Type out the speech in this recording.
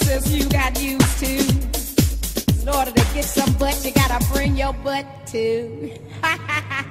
process you got used to. In order to get some butt, you gotta bring your butt to.